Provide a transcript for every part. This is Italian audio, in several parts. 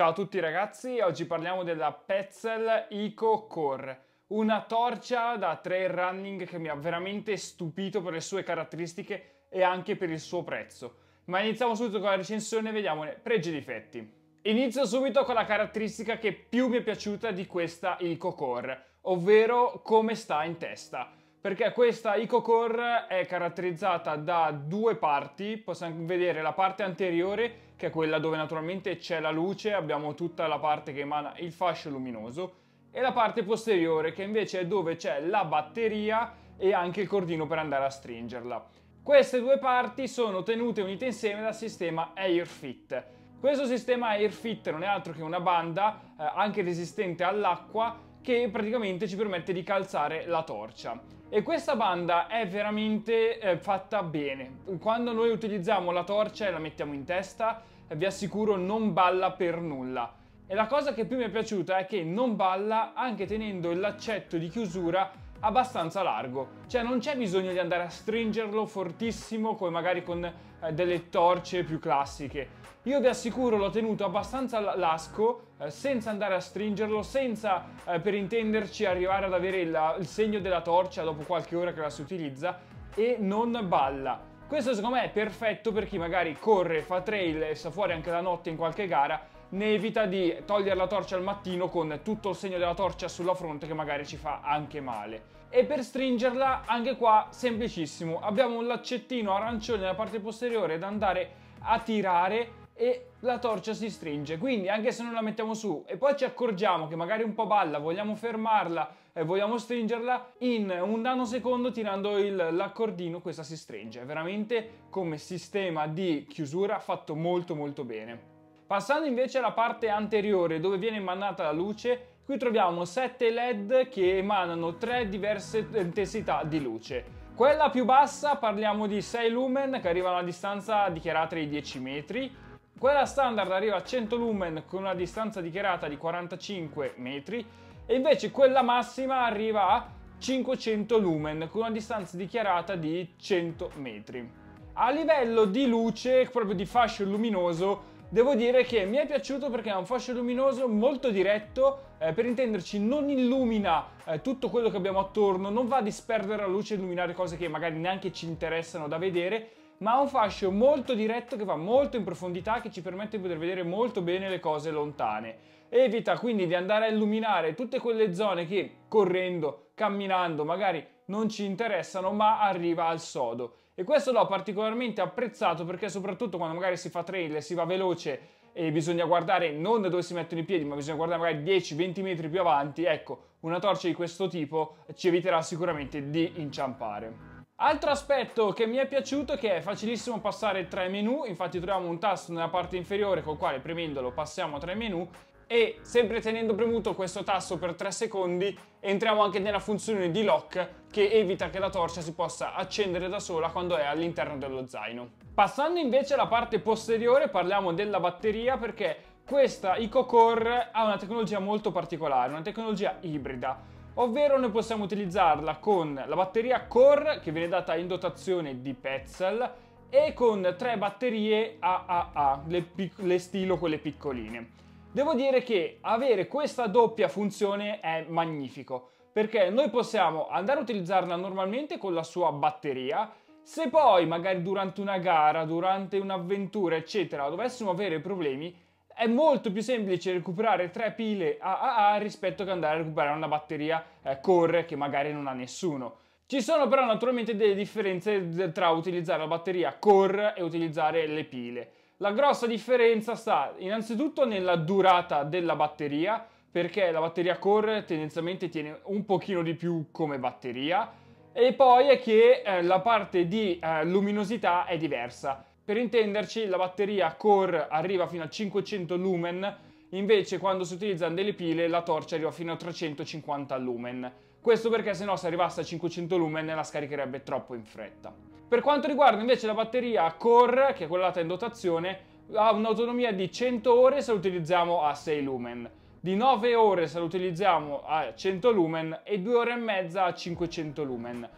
Ciao a tutti ragazzi, oggi parliamo della Petzl Eco Core, una torcia da trail running che mi ha veramente stupito per le sue caratteristiche e anche per il suo prezzo. Ma iniziamo subito con la recensione e vediamone pregi e difetti. Inizio subito con la caratteristica che più mi è piaciuta di questa Eco Core, ovvero come sta in testa perché questa EcoCore è caratterizzata da due parti, possiamo vedere la parte anteriore che è quella dove naturalmente c'è la luce, abbiamo tutta la parte che emana il fascio luminoso e la parte posteriore che invece è dove c'è la batteria e anche il cordino per andare a stringerla. Queste due parti sono tenute unite insieme dal sistema AirFit. Questo sistema AirFit non è altro che una banda eh, anche resistente all'acqua che praticamente ci permette di calzare la torcia. E questa banda è veramente eh, fatta bene. Quando noi utilizziamo la torcia e la mettiamo in testa, eh, vi assicuro non balla per nulla. E la cosa che più mi è piaciuta è che non balla anche tenendo laccetto di chiusura abbastanza largo, cioè non c'è bisogno di andare a stringerlo fortissimo come magari con eh, delle torce più classiche. Io vi assicuro l'ho tenuto abbastanza lasco, eh, senza andare a stringerlo, senza eh, per intenderci arrivare ad avere il, il segno della torcia dopo qualche ora che la si utilizza e non balla. Questo secondo me è perfetto per chi magari corre, fa trail e sta fuori anche la notte in qualche gara ne evita di togliere la torcia al mattino con tutto il segno della torcia sulla fronte che magari ci fa anche male. E per stringerla, anche qua, semplicissimo. Abbiamo un laccettino arancione nella parte posteriore da andare a tirare e la torcia si stringe. Quindi anche se non la mettiamo su e poi ci accorgiamo che magari un po' balla, vogliamo fermarla e vogliamo stringerla, in un nanosecondo tirando l'accordino questa si stringe. Veramente come sistema di chiusura fatto molto molto bene. Passando invece alla parte anteriore dove viene emanata la luce, qui troviamo 7 LED che emanano 3 diverse intensità di luce. Quella più bassa parliamo di 6 lumen che arrivano a una distanza dichiarata di 10 metri, quella standard arriva a 100 lumen con una distanza dichiarata di 45 metri e invece quella massima arriva a 500 lumen con una distanza dichiarata di 100 metri. A livello di luce, proprio di fascio luminoso, Devo dire che mi è piaciuto perché è un fascio luminoso molto diretto, eh, per intenderci non illumina eh, tutto quello che abbiamo attorno, non va a disperdere la luce e illuminare cose che magari neanche ci interessano da vedere, ma ha un fascio molto diretto che va molto in profondità che ci permette di poter vedere molto bene le cose lontane. Evita quindi di andare a illuminare tutte quelle zone che correndo, camminando, magari non ci interessano, ma arriva al sodo. E questo l'ho particolarmente apprezzato perché soprattutto quando magari si fa trail si va veloce e bisogna guardare non da dove si mettono i piedi, ma bisogna guardare magari 10-20 metri più avanti, ecco, una torcia di questo tipo ci eviterà sicuramente di inciampare. Altro aspetto che mi è piaciuto è che è facilissimo passare tra i menu, infatti troviamo un tasto nella parte inferiore col quale premendolo passiamo tra i menu e sempre tenendo premuto questo tasto per 3 secondi entriamo anche nella funzione di lock che evita che la torcia si possa accendere da sola quando è all'interno dello zaino. Passando invece alla parte posteriore parliamo della batteria perché questa EcoCore ha una tecnologia molto particolare, una tecnologia ibrida, ovvero noi possiamo utilizzarla con la batteria Core che viene data in dotazione di Petzl e con tre batterie AAA, le, le stilo quelle piccoline. Devo dire che avere questa doppia funzione è magnifico, perché noi possiamo andare a utilizzarla normalmente con la sua batteria, se poi magari durante una gara, durante un'avventura, eccetera, dovessimo avere problemi, è molto più semplice recuperare tre pile AAA rispetto che andare a recuperare una batteria eh, Core che magari non ha nessuno. Ci sono però naturalmente delle differenze tra utilizzare la batteria Core e utilizzare le pile. La grossa differenza sta innanzitutto nella durata della batteria, perché la batteria Core tendenzialmente tiene un pochino di più come batteria, e poi è che eh, la parte di eh, luminosità è diversa. Per intenderci, la batteria Core arriva fino a 500 lumen, invece quando si utilizzano delle pile la torcia arriva fino a 350 lumen. Questo perché se no se arrivasse a 500 lumen la scaricherebbe troppo in fretta. Per quanto riguarda invece la batteria Core, che è quella data in dotazione, ha un'autonomia di 100 ore se la utilizziamo a 6 lumen, di 9 ore se la utilizziamo a 100 lumen e 2 ore e mezza a 500 lumen.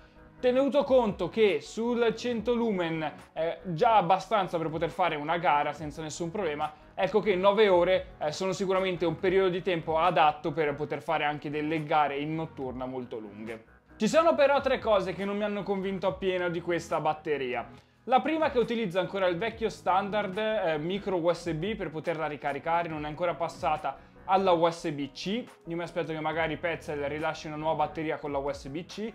Tenuto conto che sul 100 lumen è già abbastanza per poter fare una gara senza nessun problema, ecco che 9 ore eh, sono sicuramente un periodo di tempo adatto per poter fare anche delle gare in notturna molto lunghe. Ci sono però tre cose che non mi hanno convinto appieno di questa batteria. La prima che utilizza ancora il vecchio standard eh, micro USB per poterla ricaricare, non è ancora passata alla USB-C. Io mi aspetto che magari Petzl rilasci una nuova batteria con la USB-C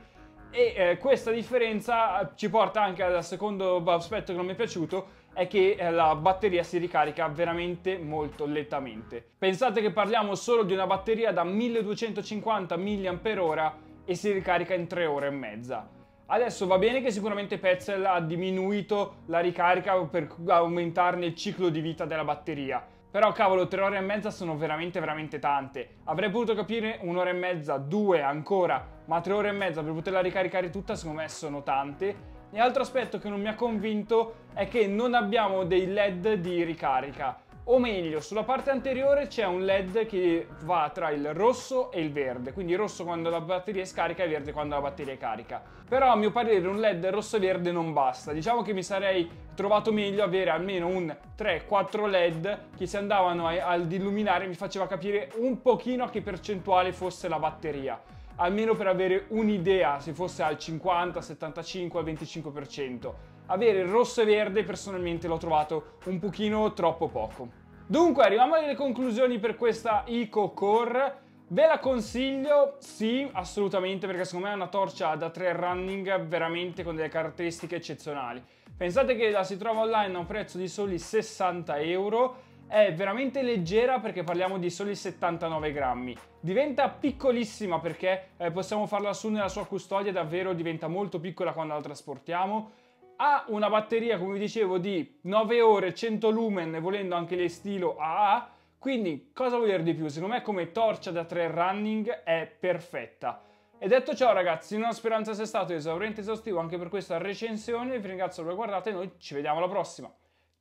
e eh, questa differenza eh, ci porta anche al secondo aspetto che non mi è piaciuto, è che eh, la batteria si ricarica veramente molto lentamente. Pensate che parliamo solo di una batteria da 1250 mAh e si ricarica in 3 ore e mezza. Adesso va bene che sicuramente Petzl ha diminuito la ricarica per aumentarne il ciclo di vita della batteria. Però cavolo, tre ore e mezza sono veramente veramente tante. Avrei potuto capire un'ora e mezza, due ancora, ma tre ore e mezza per poterla ricaricare tutta secondo me sono tante. E altro aspetto che non mi ha convinto è che non abbiamo dei LED di ricarica. O meglio, sulla parte anteriore c'è un LED che va tra il rosso e il verde, quindi rosso quando la batteria è scarica e verde quando la batteria è carica. Però a mio parere un LED rosso e verde non basta, diciamo che mi sarei trovato meglio avere almeno un 3-4 LED che si andavano ad illuminare mi faceva capire un pochino a che percentuale fosse la batteria. Almeno per avere un'idea se fosse al 50, 75, al 25% avere il rosso e verde personalmente l'ho trovato un pochino troppo poco. Dunque, arriviamo alle conclusioni per questa Eco Core. Ve la consiglio? Sì, assolutamente, perché secondo me è una torcia da trail running veramente con delle caratteristiche eccezionali. Pensate che la si trova online a un prezzo di soli 60 euro, è veramente leggera perché parliamo di soli 79 grammi. Diventa piccolissima perché eh, possiamo farla su nella sua custodia, davvero diventa molto piccola quando la trasportiamo ha una batteria, come vi dicevo, di 9 ore, 100 lumen, volendo anche le stilo AA, quindi cosa vuol dire di più? Secondo me come torcia da trail running è perfetta. E detto ciò ragazzi, una speranza sia stato esauriente esaustivo anche per questa recensione, vi ringrazio per aver guardato e noi ci vediamo alla prossima.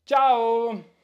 Ciao!